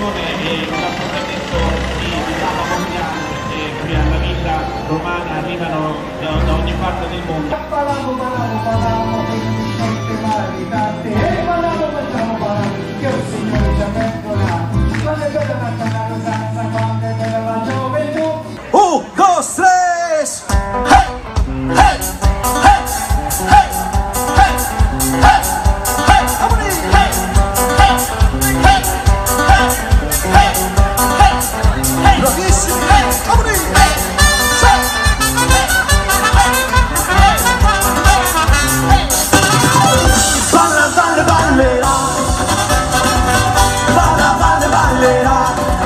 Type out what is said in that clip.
un'istituzione e un appuntamento di Milano mondiale perché qui alla villa romana arrivano da, da ogni parte del mondo.